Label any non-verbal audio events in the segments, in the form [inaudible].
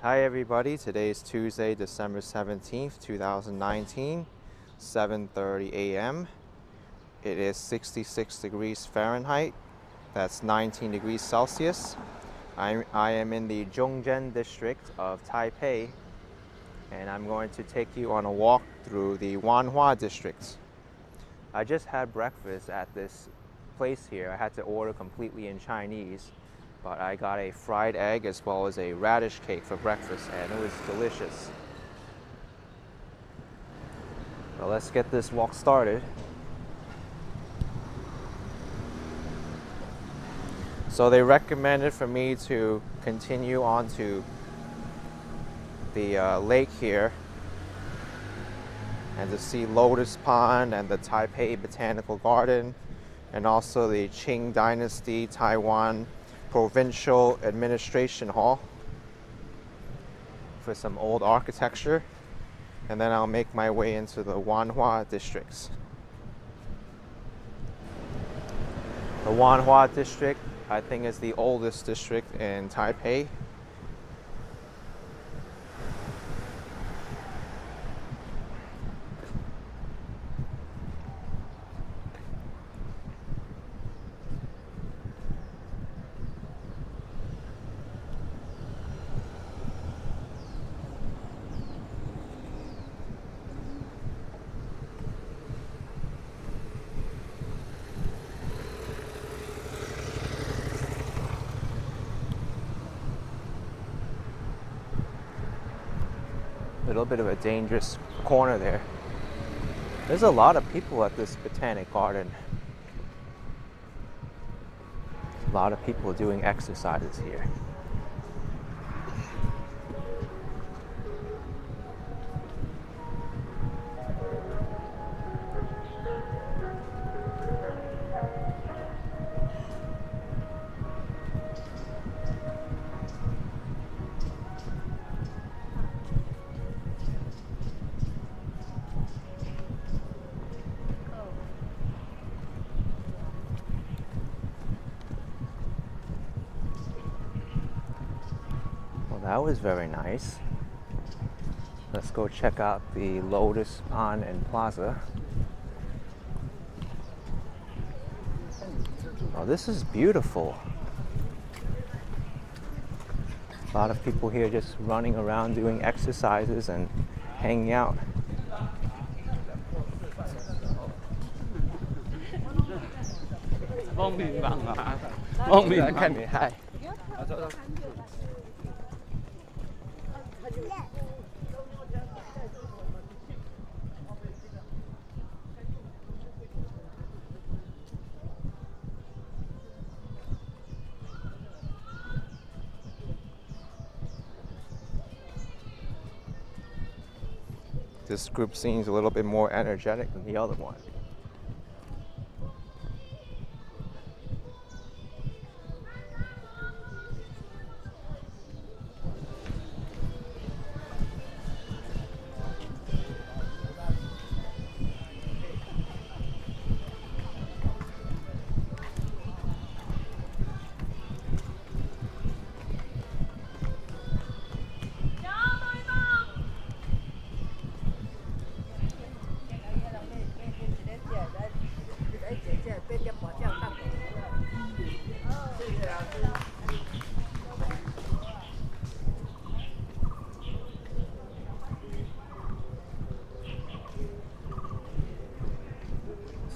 Hi everybody, today is Tuesday, December 17th, 2019, 7.30 a.m. It is 66 degrees Fahrenheit, that's 19 degrees Celsius. I'm, I am in the Zhongzheng district of Taipei and I'm going to take you on a walk through the Wanhua district. I just had breakfast at this place here. I had to order completely in Chinese but I got a fried egg as well as a radish cake for breakfast and it was delicious. Well, let's get this walk started. So they recommended for me to continue on to the uh, lake here and to see Lotus Pond and the Taipei Botanical Garden and also the Qing Dynasty Taiwan Provincial Administration Hall for some old architecture and then I'll make my way into the Wanhua districts. The Wanhua district I think is the oldest district in Taipei little bit of a dangerous corner there. There's a lot of people at this botanic garden. A lot of people doing exercises here. That was very nice. Let's go check out the Lotus Pond and Plaza. Oh, this is beautiful. A lot of people here just running around doing exercises and hanging out. This group seems a little bit more energetic than the other one.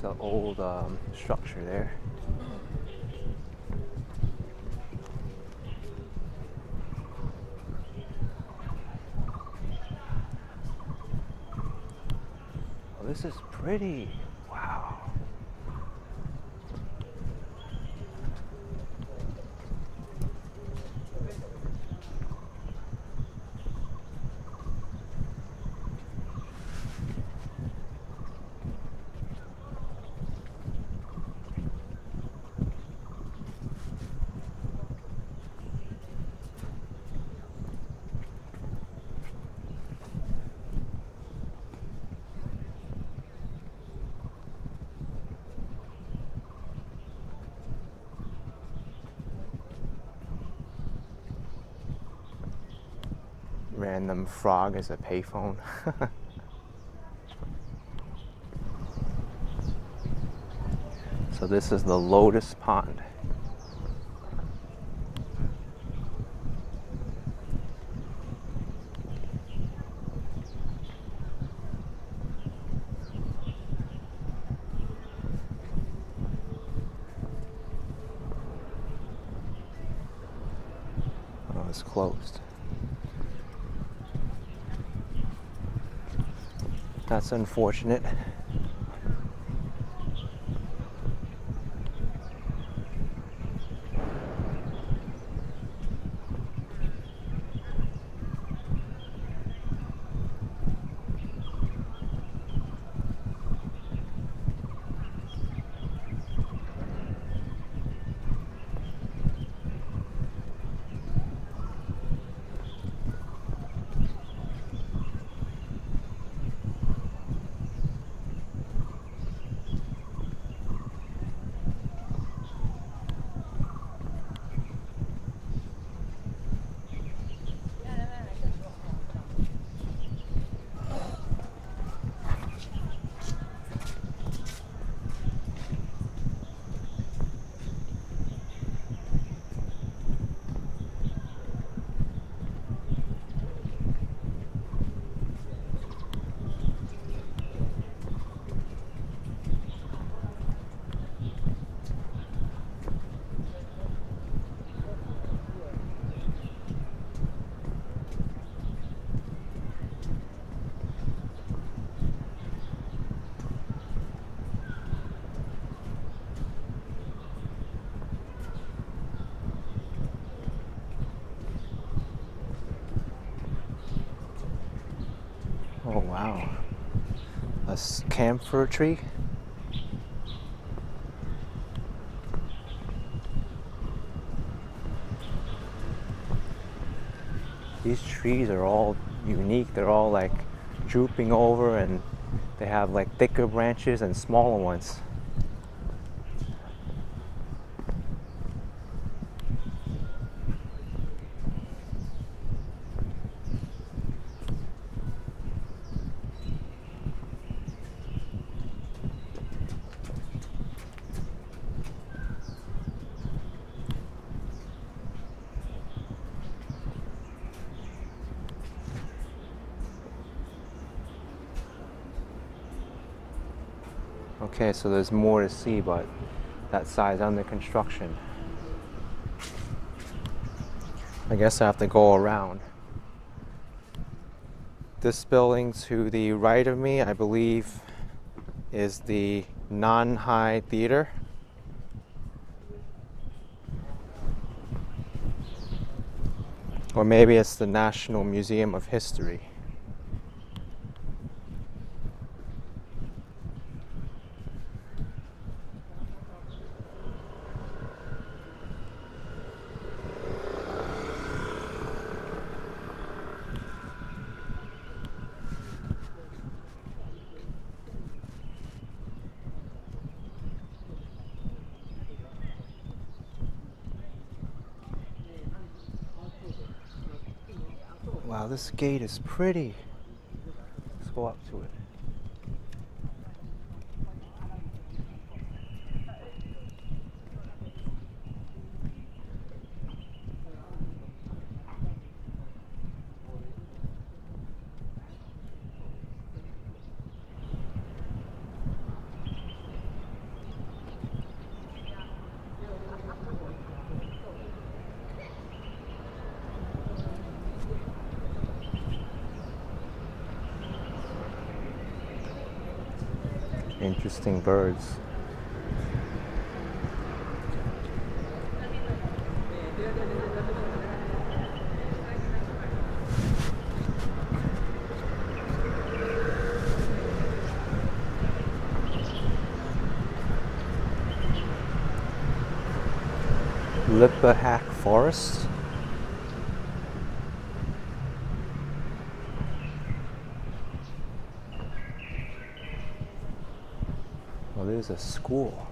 An old um, structure there. Oh, this is pretty. Random frog as a payphone. [laughs] so this is the Lotus Pond. Oh, it's closed. That's unfortunate. Oh wow. A s- camphor tree? These trees are all unique. They're all like drooping over and they have like thicker branches and smaller ones. Okay, so there's more to see, but that side's under construction. I guess I have to go around. This building to the right of me, I believe, is the High Theater. Or maybe it's the National Museum of History. Wow, this gate is pretty. Let's go up to it. Interesting birds. Lippahack Forest. a school.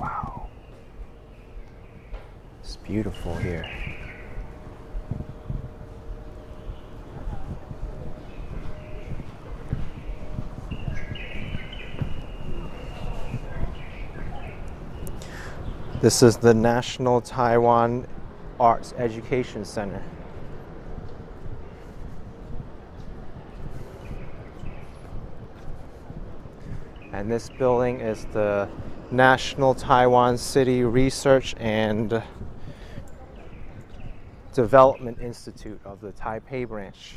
Wow. It's beautiful here. This is the National Taiwan Arts Education Center. And this building is the National Taiwan City Research and Development Institute of the Taipei branch.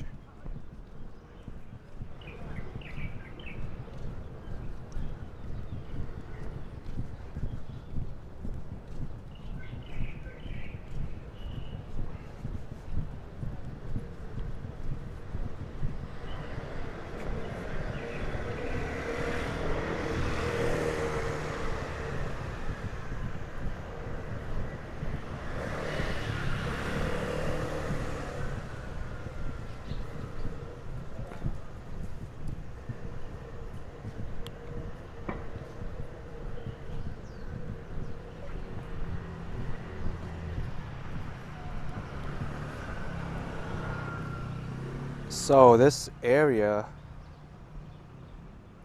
So this area,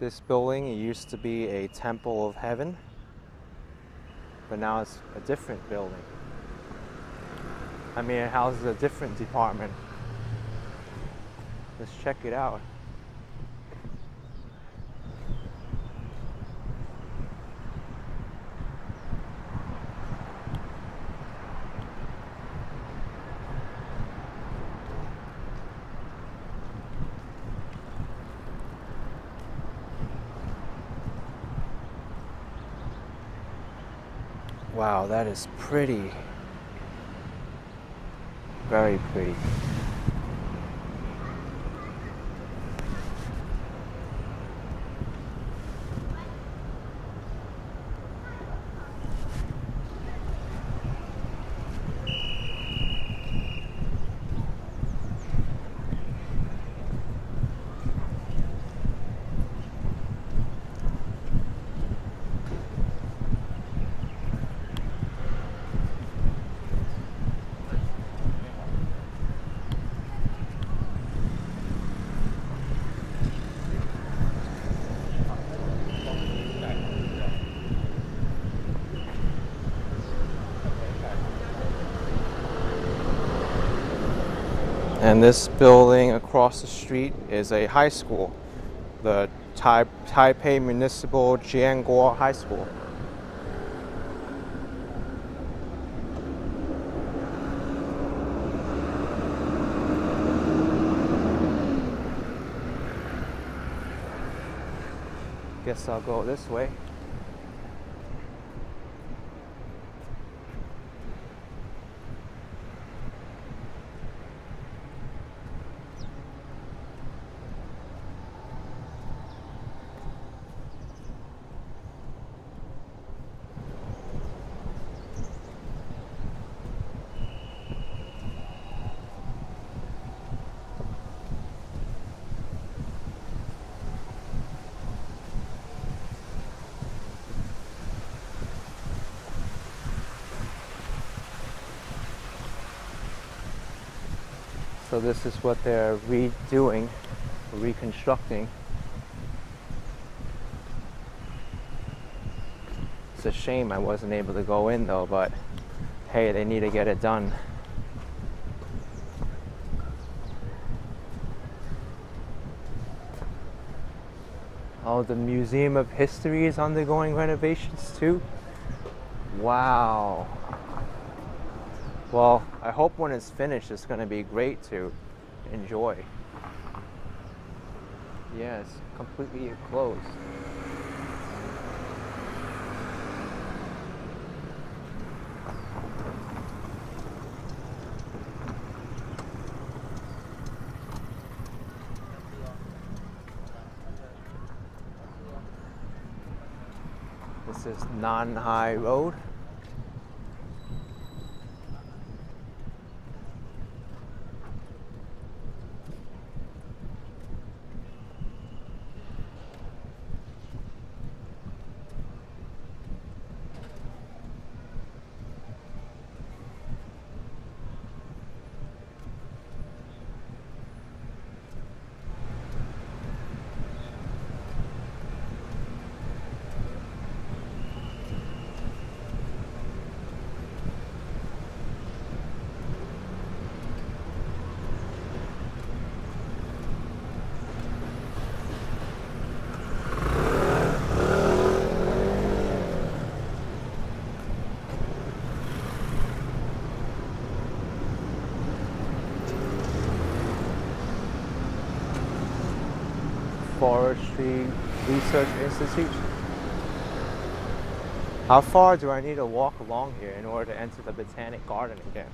this building, used to be a temple of heaven, but now it's a different building. I mean, it houses a different department. Let's check it out. Wow, that is pretty. Very pretty. And this building across the street is a high school, the tai Taipei Municipal Jianguo High School. Guess I'll go this way. So this is what they're redoing, reconstructing. It's a shame I wasn't able to go in though, but hey, they need to get it done. Oh, the Museum of History is undergoing renovations too? Wow. Well, I hope when it's finished, it's going to be great to enjoy. Yeah, completely closed. This is Nanhai Road. Forestry Research Institute. How far do I need to walk along here in order to enter the Botanic Garden again?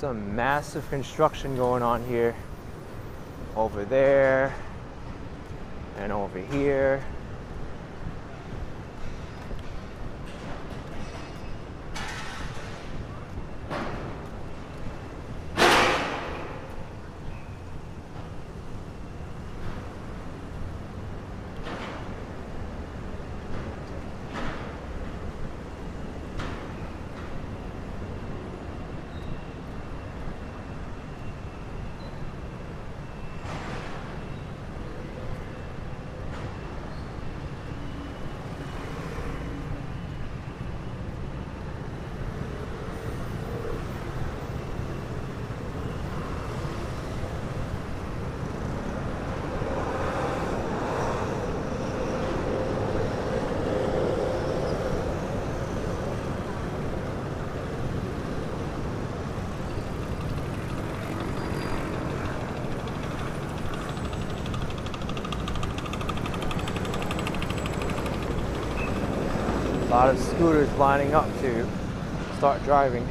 Some massive construction going on here. Over there. And over here Uh, scooters lining up to start driving.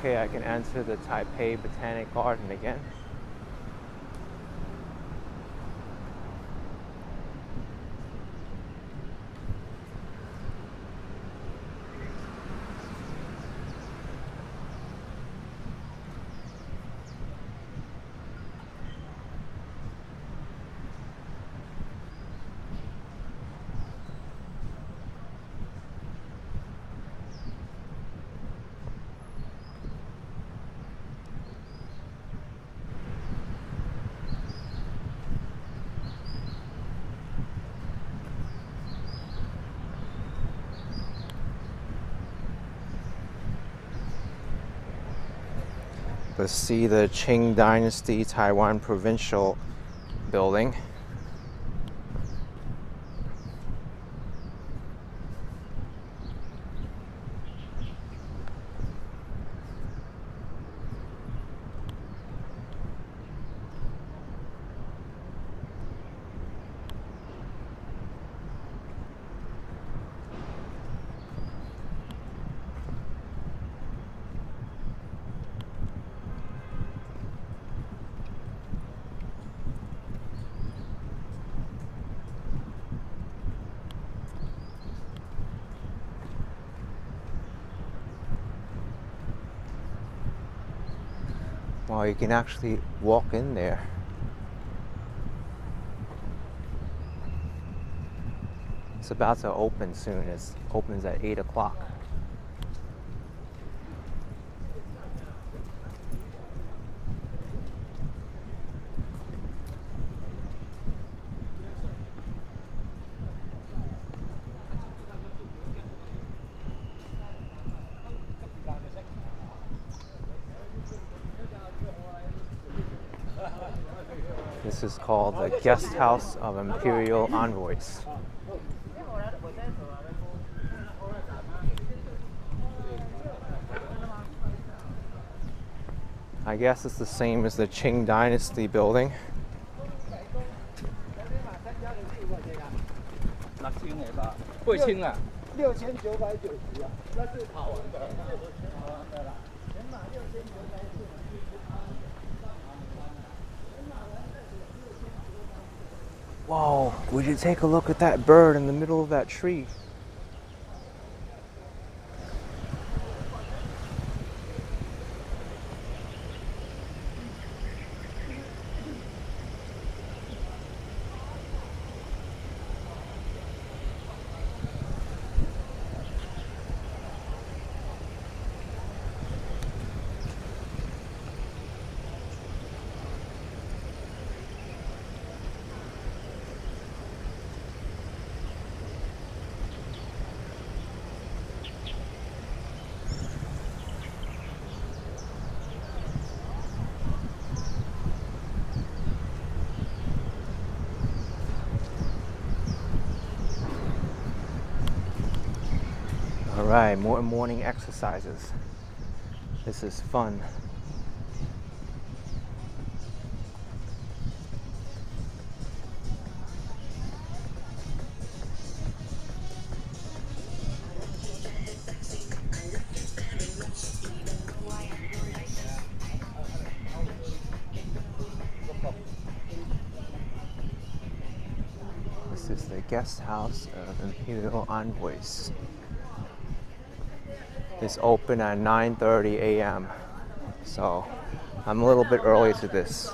Okay, I can enter the Taipei Botanic Garden again. See the Qing Dynasty Taiwan Provincial Building. You can actually walk in there. It's about to open soon. It opens at 8 o'clock. This is called the Guest House of Imperial Envoys. I guess it's the same as the Qing Dynasty building. Whoa, would you take a look at that bird in the middle of that tree? Right, more morning exercises. This is fun. This is the guest house of Imperial Envoys. It's open at 9:30 a.m. So I'm a little bit early to this.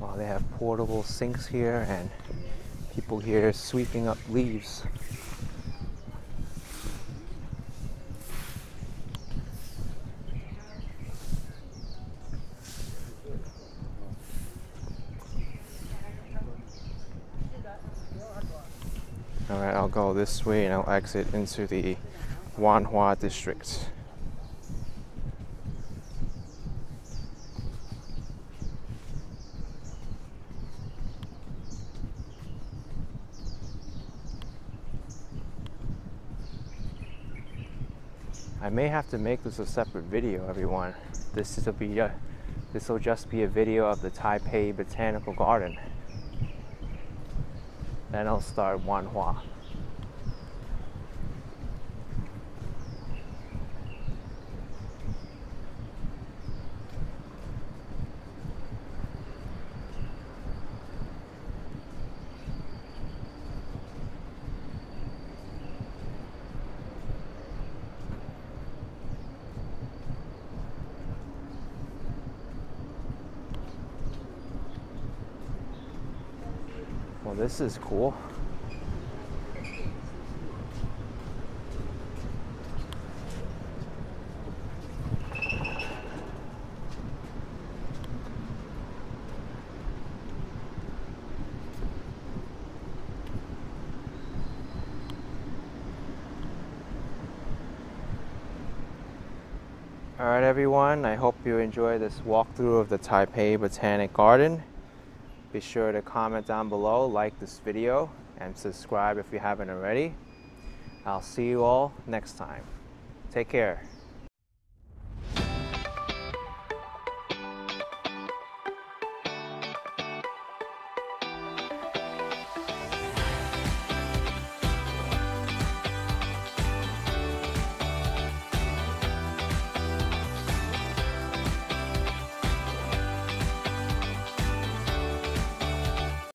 Wow, they have portable sinks here and people here sweeping up leaves. All right, I'll go this way and I'll exit into the Wanhua district. May have to make this a separate video, everyone. This is a be a, this will just be a video of the Taipei Botanical Garden. Then I'll start Wanhua. This is cool. All right, everyone. I hope you enjoy this walkthrough of the Taipei Botanic Garden. Be sure to comment down below, like this video, and subscribe if you haven't already. I'll see you all next time. Take care.